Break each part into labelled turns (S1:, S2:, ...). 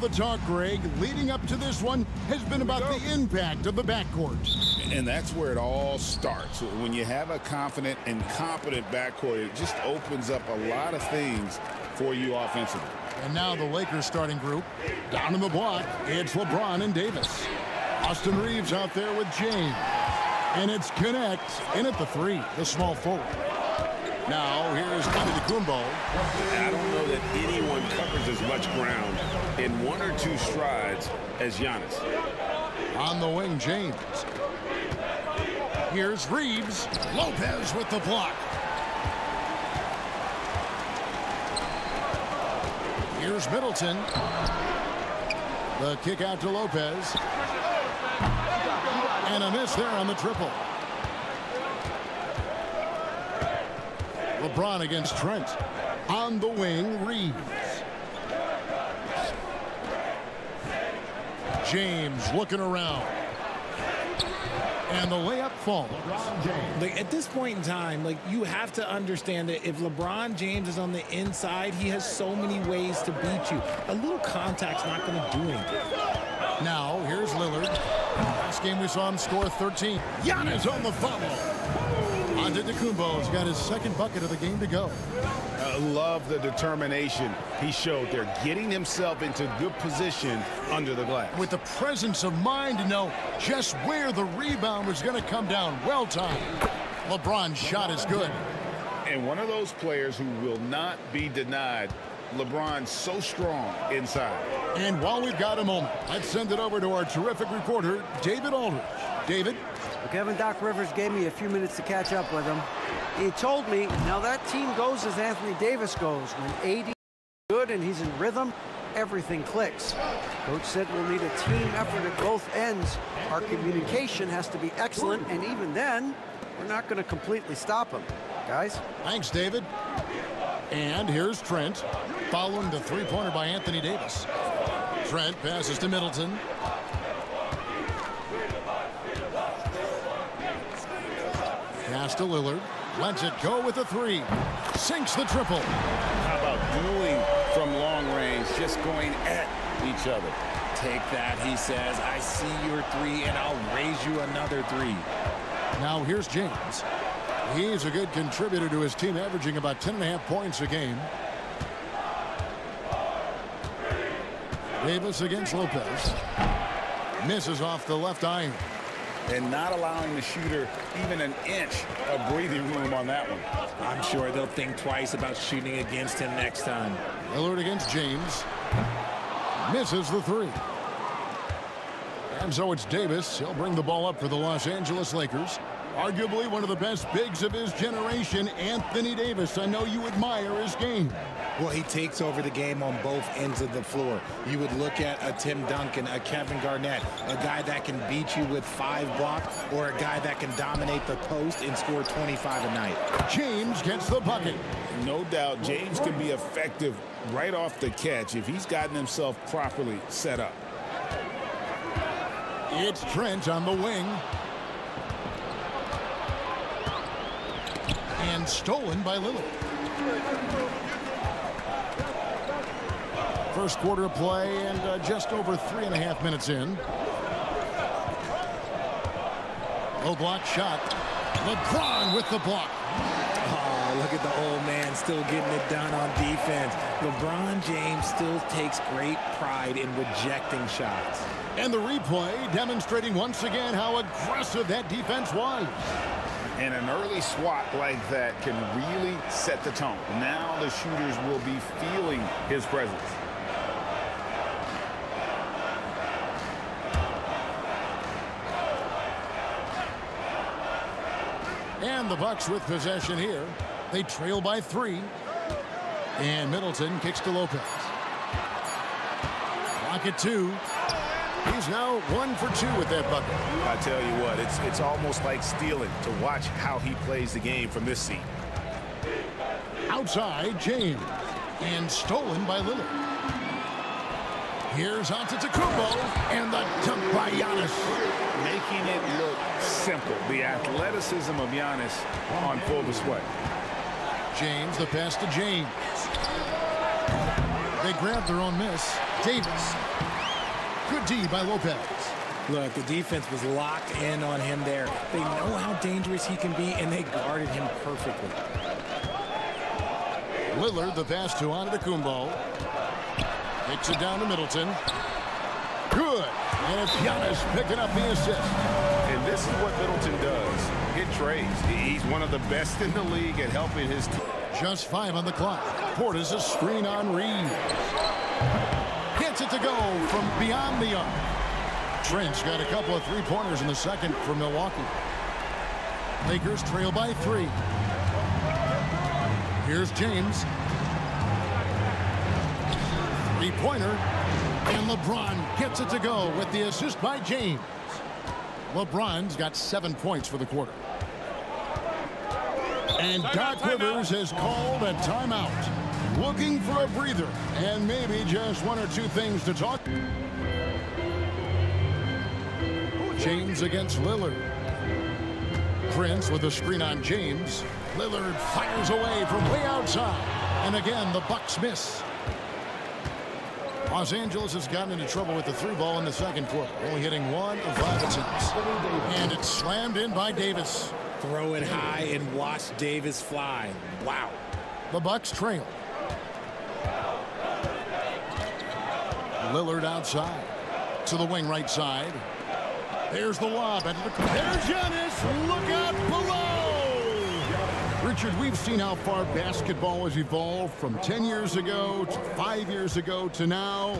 S1: the talk, Greg, leading up to this one has been about the impact of the backcourt.
S2: And that's where it all starts. When you have a confident and competent backcourt, it just opens up a lot of things for you offensively.
S1: And now the Lakers starting group. Down in the block, it's LeBron and Davis. Austin Reaves out there with James. And it's Knecht in at the three, the small forward. Now, here's Antetokounmpo.
S2: I don't know that anyone covers as much ground in one or two strides as Giannis.
S1: On the wing, James. Here's Reaves. Lopez with the block. Here's Middleton. The kick out to Lopez. And a miss there on the triple. LeBron against Trent. On the wing, Reaves. James looking around. And the layup falls.
S3: Like at this point in time, like you have to understand that if LeBron James is on the inside, he has so many ways to beat you. A little contact's not going to do anything.
S1: Now, here's Lillard. Last game we saw him score 13. Giannis on the follow. Antetokounmpo's got his second bucket of the game to go.
S2: I love the determination he showed there, getting himself into good position under the glass.
S1: With the presence of mind to know just where the rebound was going to come down. Well timed. LeBron's shot is good.
S2: And one of those players who will not be denied LeBron's so strong inside.
S1: And while we've got a moment, let's send it over to our terrific reporter, David Aldridge. David?
S4: Well, Kevin Doc Rivers gave me a few minutes to catch up with him. He told me, now that team goes as Anthony Davis goes. When AD is good and he's in rhythm, everything clicks. Coach said we'll need a team effort at both ends. Our communication has to be excellent, and even then, we're not going to completely stop him. Guys?
S1: Thanks, David. And here's Trent, following the three-pointer by Anthony Davis. Trent passes to Middleton. Pass to Lillard. Lets it go with a three. Sinks the triple.
S2: How about dueling from long range, just going at each other?
S3: Take that, he says. I see your three, and I'll raise you another three.
S1: Now here's James. He's a good contributor to his team, averaging about 10 and a half points a game. Davis against Lopez. Misses off the left iron.
S2: And not allowing the shooter even an inch of breathing room on that one.
S3: I'm sure they'll think twice about shooting against him next time.
S1: Lillard against James. Misses the three. And so it's Davis. He'll bring the ball up for the Los Angeles Lakers. Arguably one of the best bigs of his generation, Anthony Davis. I know you admire his game.
S3: Well, he takes over the game on both ends of the floor. You would look at a Tim Duncan, a Kevin Garnett, a guy that can beat you with five blocks, or a guy that can dominate the post and score 25 a night.
S1: James gets the bucket.
S2: No doubt, James can be effective right off the catch if he's gotten himself properly set up.
S1: It's Trent on the wing. And stolen by Lillard. First quarter play and uh, just over three and a half minutes in. Low block shot. LeBron with the block.
S3: Oh, look at the old man still getting it done on defense. LeBron James still takes great pride in rejecting shots.
S1: And the replay demonstrating once again how aggressive that defense was.
S2: And an early swat like that can really set the tone. Now the shooters will be feeling his presence.
S1: And the Bucks with possession here. They trail by three. And Middleton kicks to Lopez. Rocket two. He's now one for two with that bucket.
S2: I tell you what, it's it's almost like stealing to watch how he plays the game from this seat.
S1: Outside, James. And stolen by Lillard. Here's Antetokounmpo, and the dunk by Giannis.
S2: Making it look simple. The athleticism of Giannis on full display.
S1: James, the pass to James. They grab their own miss. Davis. Good D by Lopez.
S3: Look, the defense was locked in on him there. They know how dangerous he can be, and they guarded him perfectly.
S1: Lillard, the pass to Antetokounmpo. Takes it down to Middleton. Good. And it's Giannis picking up the assist.
S2: And this is what Middleton does. Hit trades. He's one of the best in the league at helping his team.
S1: Just five on the clock. Portis a screen on Reaves. To go from beyond the arc. Trent's got a couple of three-pointers in the second for Milwaukee. Lakers trail by three. Here's James. Three-pointer. And LeBron gets it to go with the assist by James. LeBron's got seven points for the quarter. And Doc Rivers has called a timeout. Looking for a breather and maybe just one or two things to talk. James against Lillard. Prince with a screen on James. Lillard fires away from way outside. And again, the Bucks miss. Los Angeles has gotten into trouble with the three ball in the second quarter, only hitting one of five attempts. And it's slammed in by Davis.
S3: Throw it high and watch Davis fly. Wow.
S1: The Bucks trail. Lillard outside to the wing right side. There's the lob. And there's Giannis. Look out below. Richard, we've seen how far basketball has evolved from 10 years ago to five years ago to now.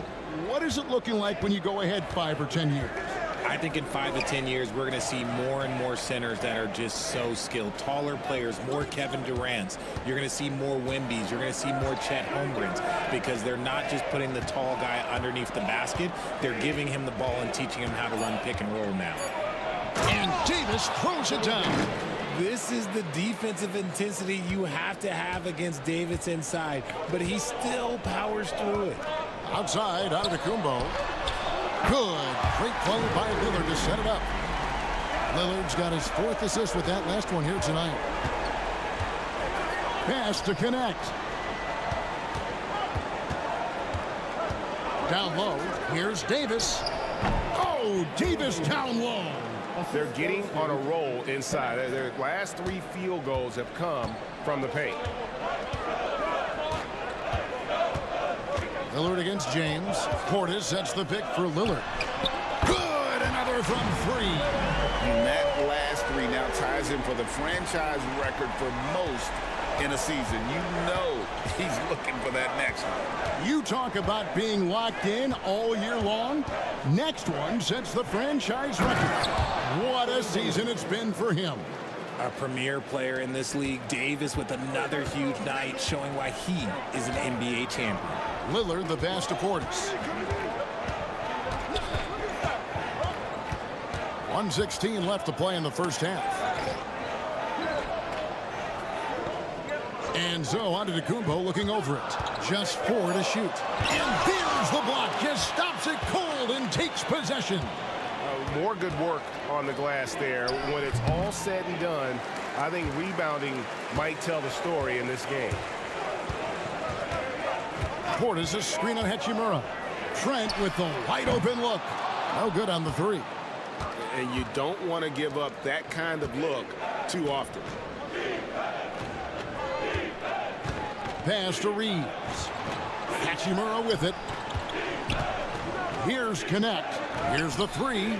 S1: What is it looking like when you go ahead five or 10 years?
S3: I think in five to 10 years, we're going to see more and more centers that are just so skilled. Taller players, more Kevin Durant's. You're going to see more Wemby's. You're going to see more Chet Holmgrens because they're not just putting the tall guy underneath the basket. They're giving him the ball and teaching him how to run pick and roll now.
S1: And Davis throws it down.
S3: This is the defensive intensity you have to have against Davis inside, but he still powers through it.
S1: Outside, Antetokounmpo. Good. Great play by Lillard to set it up. Lillard's got his fourth assist with that last one here tonight. Pass to Knecht. Down low. Here's Davis. Oh, Davis down low.
S2: They're getting on a roll inside. Their last three field goals have come from the paint.
S1: Lillard against James. Portis sets the pick for Lillard. Good. Another from three.
S5: And that last three now ties him for the franchise record for most in a season. You know he's looking for that next one.
S1: You talk about being locked in all year long. Next one sets the franchise record. What a season it's been for him.
S3: A premier player in this league, Davis with another huge night showing why he is an NBA champion.
S1: Lillard, the pass to Portis. 116 left to play in the first half. And so Antetokounmpo looking over it. Just four to shoot. And there's the block. Just stops it cold and takes possession.
S2: Uh, more good work on the glass there. When it's all said and done, I think rebounding might tell the story in this game.
S1: Portis a screen on Hachimura. Trent with the wide open look. No good on the three.
S2: And you don't want to give up that kind of look too often.
S1: Pass to Reaves. Hachimura with it. Here's Knecht. Here's the three.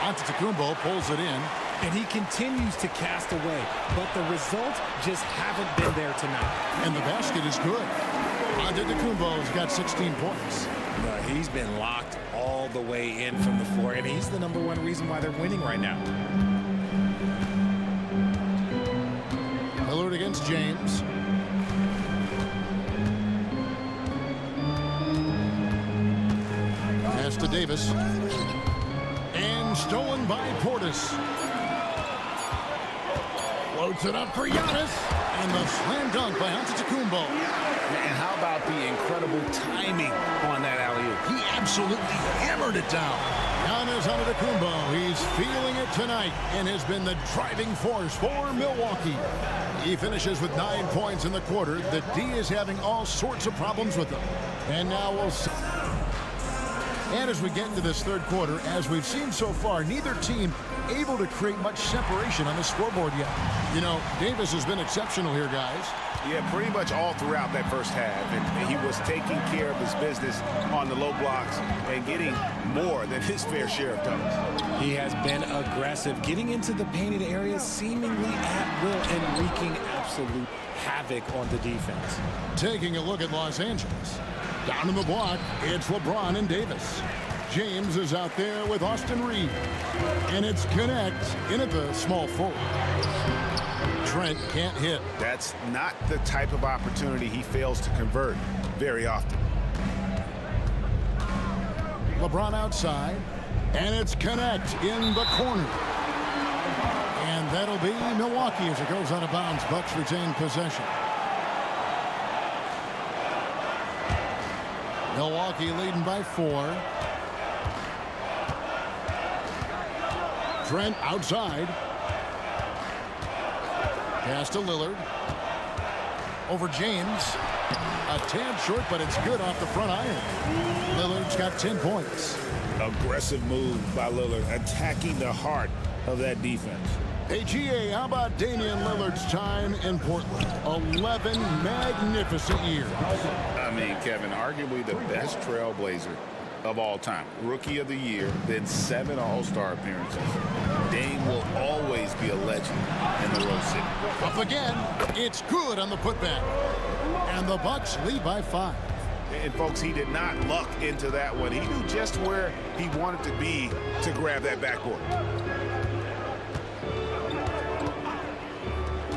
S1: Antetokounmpo pulls it in.
S3: And he continues to cast away, but the results just haven't been there tonight.
S1: And the basket is good. Antetokounmpo's got 16 points.
S3: Uh, he's been locked all the way in from the floor, and he's the number one reason why they're winning right now.
S1: Lillard against James. Pass to Davis. And stolen by Portis. Floats it up for Giannis. And the slam dunk by Antetokounmpo.
S5: And how about the incredible timing on that alley-oop?
S1: He absolutely hammered it down. Giannis Antetokounmpo, he's feeling it tonight and has been the driving force for Milwaukee. He finishes with nine points in the quarter. The D is having all sorts of problems with them. And now we'll see. And as we get into this third quarter, as we've seen so far, neither team able to create much separation on the scoreboard yet. You know, Davis has been exceptional here, guys.
S2: Yeah, pretty much all throughout that first half. And he was taking care of his business on the low blocks and getting more than his fair share of dunks.
S3: He has been aggressive, getting into the painted areas seemingly at will and wreaking absolute havoc on the defense.
S1: Taking a look at Los Angeles. Down in the block, it's LeBron and Davis. James is out there with Austin Reed. And it's Knecht in at the small forward. Trent can't hit.
S2: That's not the type of opportunity he fails to convert very often.
S1: LeBron outside. And it's Knecht in the corner. And that'll be Milwaukee as it goes out of bounds. Bucks retain possession. Milwaukee leading by four. Trent outside. Pass to Lillard. Over James. A tad short, but it's good off the front iron. Lillard's got 10 points.
S5: Aggressive move by Lillard, attacking the heart of that defense.
S1: Hey, GA, how about Damian Lillard's time in Portland? 11 magnificent years.
S5: I mean, Kevin, arguably the best trailblazer of all time. Rookie of the year, then seven All-Star appearances. Dame will always be a legend in the Rose City.
S1: Up again. It's good on the putback. And the Bucks lead by five.
S2: And folks, he did not luck into that one. He knew just where he wanted to be to grab that backboard.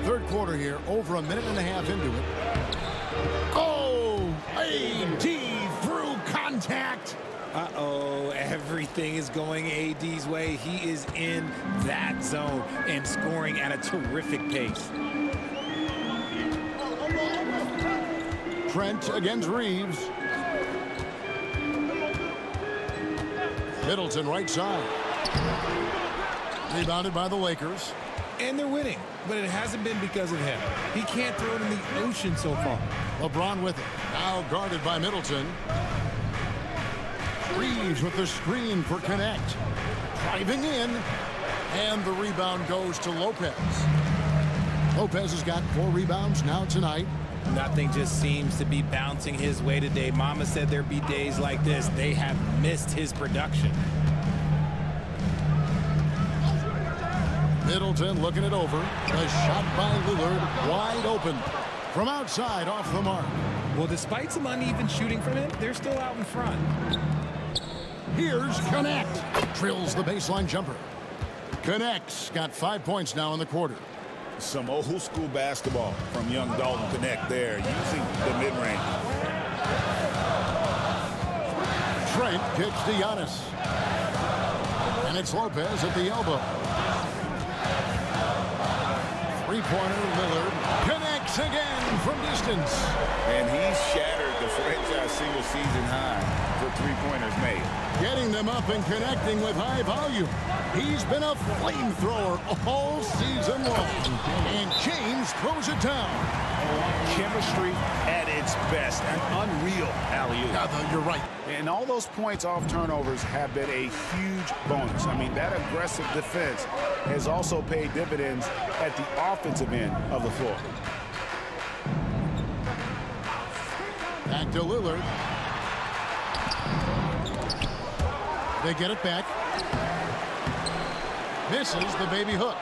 S1: Third quarter here, over a minute and a half into it. Oh, AD through contact.
S3: Uh-oh, everything is going AD's way. He is in that zone and scoring at a terrific pace.
S1: Trent against Reaves. Middleton right side. Rebounded by the Lakers.
S3: And they're winning, but it hasn't been because of him. He can't throw it in the ocean so far.
S1: LeBron with it. Now guarded by Middleton. Reaves with the screen for Knecht. Driving in. And the rebound goes to Lopez. Lopez has got four rebounds now tonight.
S3: Nothing just seems to be bouncing his way today. Mama said there'd be days like this. They have missed his production.
S1: Middleton looking it over. A shot by Lillard wide open. From outside off the mark.
S3: Well, despite some uneven shooting from him, they're still out in front.
S1: Here's Connect. Drills the baseline jumper. Knecht's got five points now in the quarter.
S5: Some old school basketball from young Dalton Knecht there, using the mid-range.
S1: Trent kicks to Giannis. And it's Lopez at the elbow. Three-pointer, Lillard connects again from distance.
S5: And he's shattered the franchise single season high for three-pointers made.
S1: Getting them up and connecting with high volume. He's been a flamethrower all season long. And James throws it down.
S2: Chemistry at its best. An unreal alley-oop.
S1: Yeah, you're right.
S2: And all those points off turnovers have been a huge bonus. I mean, that aggressive defense has also paid dividends at the offensive end of the floor.
S1: Back to Lillard. They get it back. Misses the baby hook.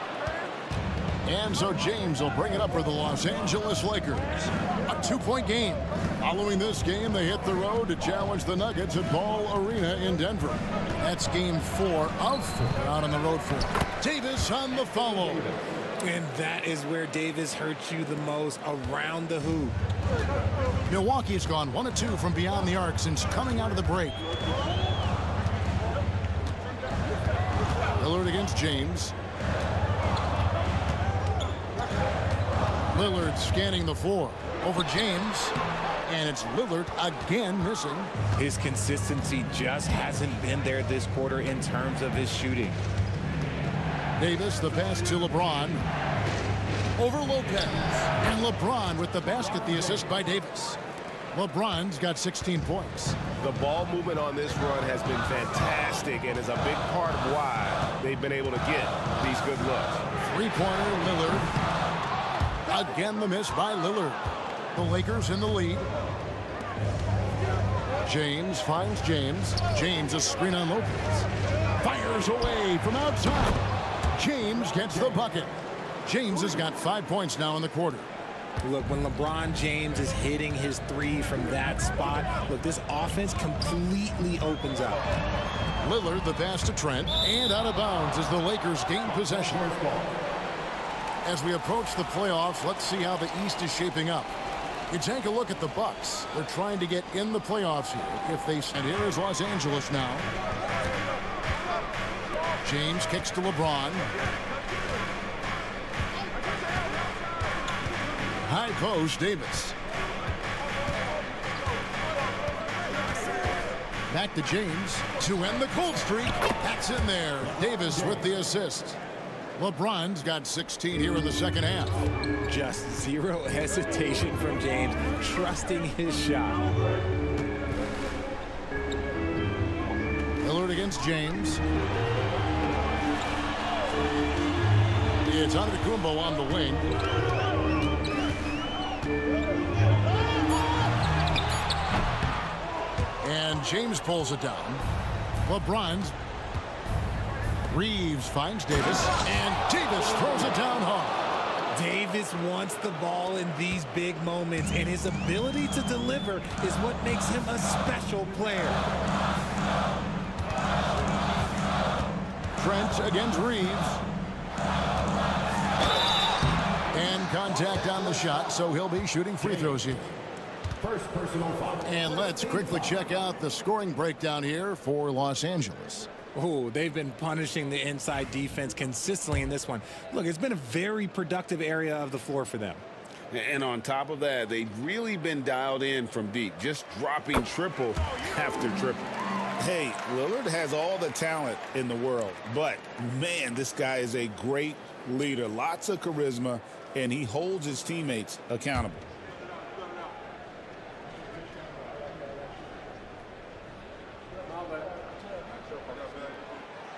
S1: And so James will bring it up for the Los Angeles Lakers. A two-point game. Following this game, they hit the road to challenge the Nuggets at Ball Arena in Denver. That's game four of four out on the road for Davis on the follow.
S3: And that is where Davis hurts you the most, around the hoop.
S1: Milwaukee's gone one of two from beyond the arc since coming out of the break. Lillard against James. Lillard scanning the floor over James. And it's Lillard again missing.
S3: His consistency just hasn't been there this quarter in terms of his shooting.
S1: Davis, the pass to LeBron. Over Lopez. And LeBron with the basket, the assist by Davis. LeBron's got 16 points.
S6: The ball movement on this run has been fantastic and is a big part of why they've been able to get these good looks.
S1: Three-pointer, Lillard. Again, the miss by Lillard. The Lakers in the lead. James finds James. James a screen on Lopez. Fires away from outside. James gets the bucket. James has got five points now in the quarter.
S3: Look, when LeBron James is hitting his three from that spot, look, this offense completely opens up.
S1: Lillard, the pass to Trent, and out of bounds as the Lakers gain possession. As we approach the playoffs, let's see how the East is shaping up. You take a look at the Bucks. They're trying to get in the playoffs here. If they and here is Los Angeles now. James kicks to LeBron. High post, Davis. Back to James to end the cold streak. That's in there. Davis with the assist. LeBron's got 16 here in the second half.
S3: Just zero hesitation from James, trusting his shot.
S1: Lillard against James. It's Antetokounmpo on the wing. And James pulls it down. LeBron's. Reaves finds Davis, and Davis throws it down hard.
S3: Davis wants the ball in these big moments, and his ability to deliver is what makes him a special player.
S1: Trent against Reaves. Contact on the shot, so he'll be shooting free throws here.
S6: First personal foul.
S1: And let's quickly check out the scoring breakdown here for Los Angeles.
S3: Oh, they've been punishing the inside defense consistently in this one. Look, it's been a very productive area of the floor for them.
S5: And on top of that, they've really been dialed in from deep, just dropping triple after triple.
S2: Hey, Lillard has all the talent in the world, but man, this guy is a great leader. Lots of charisma, and he holds his teammates accountable.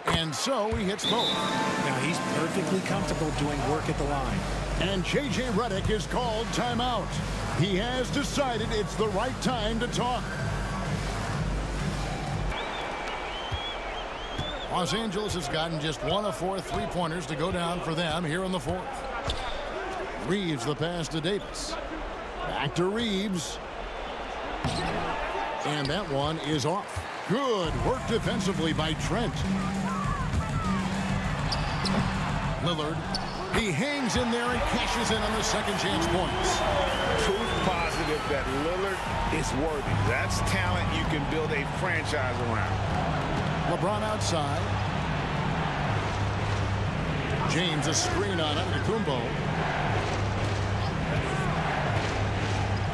S1: And so he hits both.
S3: Now he's perfectly comfortable doing work at the line.
S1: And J.J. Redick is called timeout. He has decided it's the right time to talk. Los Angeles has gotten just one of four three-pointers to go down for them here in the fourth. Reaves the pass to Davis. Back to Reaves. And that one is off. Good work defensively by Trent. Lillard. He hangs in there and cashes in on the second chance points.
S2: Proof positive that Lillard is worthy. That's talent you can build a franchise around.
S1: LeBron outside. James a screen on Antetokounmpo.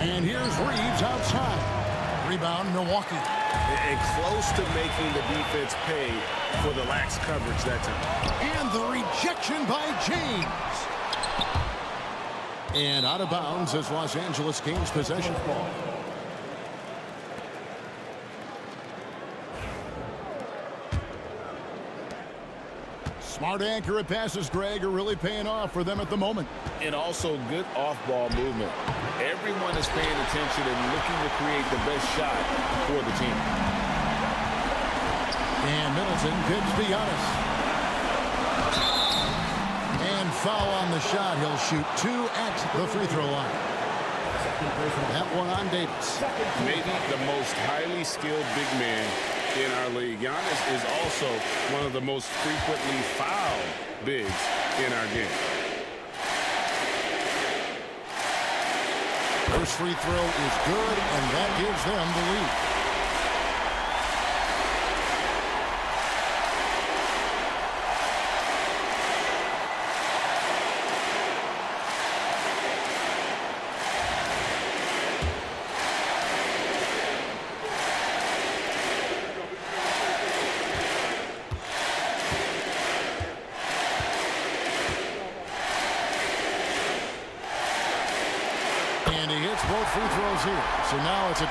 S1: And here's Reaves outside. Rebound, Milwaukee.
S6: And close to making the defense pay for the lax coverage that time.
S1: And the rejection by James. And out of bounds as Los Angeles gains possession. Smart accurate passes, Greg, are really paying off for them at the moment.
S5: And also good off-ball movement. Everyone is paying attention and looking to create the best shot for the team.
S1: And Middleton pins Giannis. And foul on the shot. He'll shoot two at the free throw line. That one on Davis.
S5: Maybe the most highly skilled big man in our league. Giannis is also one of the most frequently fouled bigs in our game.
S1: First free throw is good, and that gives them the lead.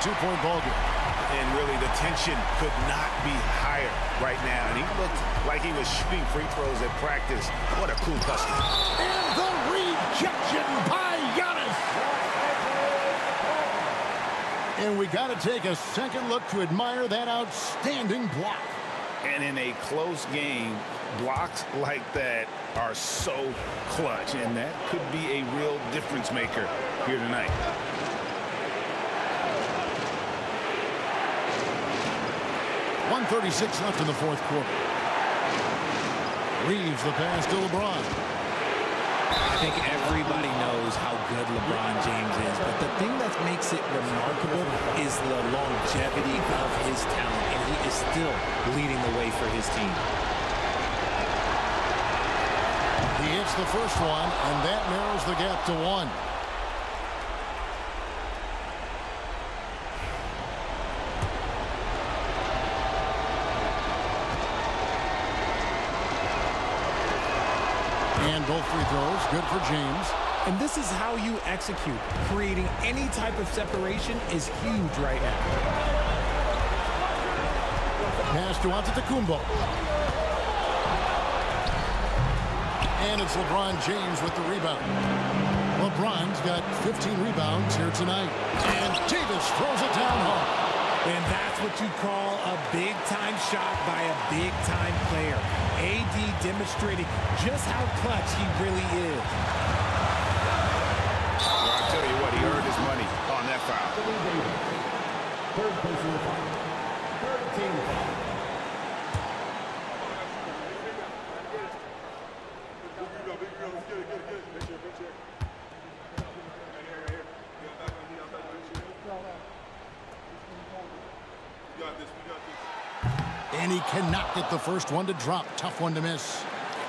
S1: Two-point ball game.
S2: And really, the tension could not be higher right now. And he looked like he was shooting free throws at practice. What a cool customer.
S1: And the rejection by Giannis. And we got to take a second look to admire that outstanding block.
S2: And in a close game, blocks like that are so clutch. And that could be a real difference maker here tonight.
S1: 136 left in the fourth quarter. Reaves the pass to LeBron.
S3: I think everybody knows how good LeBron James is, but the thing that makes it remarkable is the longevity of his talent, and he is still leading the way for his team.
S1: He hits the first one, and that narrows the gap to one. Both free throws, good for James.
S3: And this is how you execute. Creating any type of separation is huge right now.
S1: Pass to Antetokounmpo. And it's LeBron James with the rebound. LeBron's got 15 rebounds here tonight. And Davis throws it down hard.
S3: And that's what you call a big-time shot by a big-time player. AD demonstrating just how clutch he really is.
S2: Well, I tell you what, he earned his money on that foul.
S7: Third person to foul. Third team foul.
S1: Cannot get the first one to drop. Tough one to miss.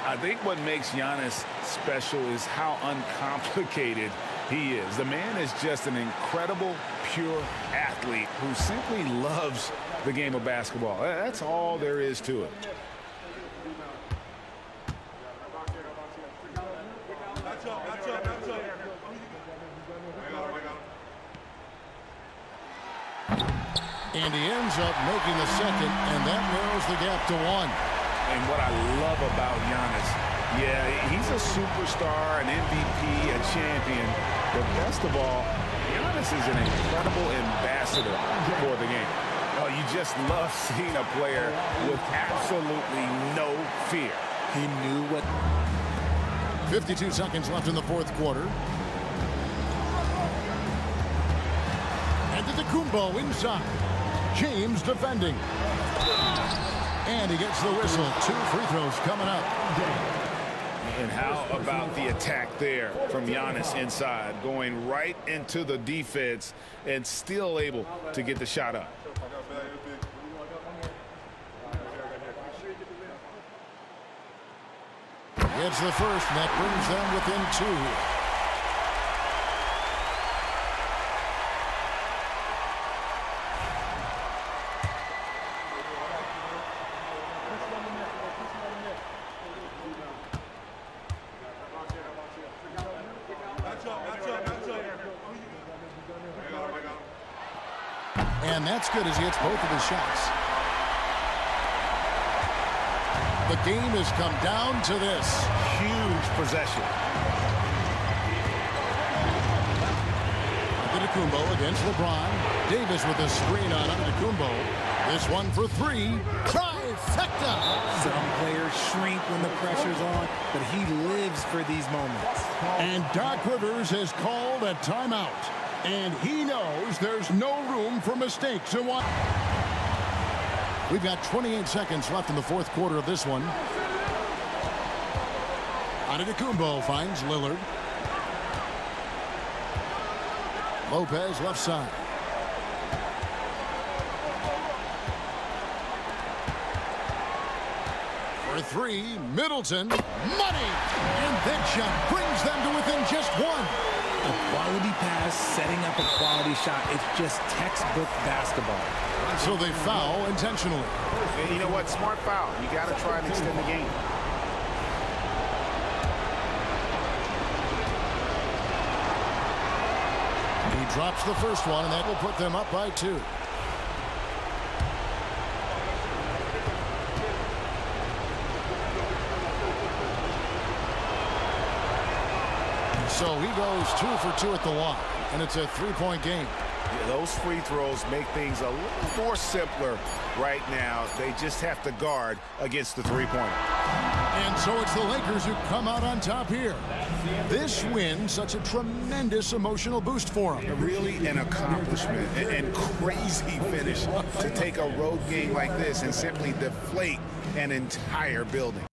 S2: I think what makes Giannis special is how uncomplicated he is. The man is just an incredible, pure athlete who simply loves the game of basketball. That's all there is to it.
S1: And he ends up making the second, and that narrows the gap to one.
S2: And what I love about Giannis, yeah, he's a superstar, an MVP, a champion. But best of all, Giannis is an incredible ambassador for the game. Oh, you just love seeing a player with absolutely no fear.
S3: He knew what
S1: 52 seconds left in the fourth quarter. And Antetokounmpo inside. James defending. And he gets the whistle. Two free throws coming up.
S2: And how about the attack there from Giannis inside, going right into the defense and still able to get the shot up.
S1: Gets the first, and that brings them within two. And that's good as he hits both of his shots. The game has come down to this.
S2: Huge possession.
S1: Antetokounmpo against LeBron. Davis with a screen on Antetokounmpo. This one for three. Trifecta.
S3: some players shrink when the pressure's on, but he lives for these moments.
S1: And Doc Rivers has called a timeout. And he knows there's no room for mistakes in one. We've got 28 seconds left in the fourth quarter of this one. Antetokounmpo finds Lillard. Lopez left side. For three, Middleton. Money! And that shot brings them to within just one.
S3: A quality pass, setting up a quality shot. It's just textbook basketball.
S1: So they foul intentionally.
S2: And you know what? Smart foul. You got to try and extend the game.
S1: He drops the first one, and that will put them up by two. So he goes two for two at the line, and it's a three-point game.
S8: Yeah, those free throws make things a little more simpler right now. They just have to guard against the three-pointer.
S1: And so it's the Lakers who come out on top here. This win, such a tremendous emotional boost for them.
S2: Really an accomplishment and, and crazy finish to take a road game like this and simply deflate an entire building.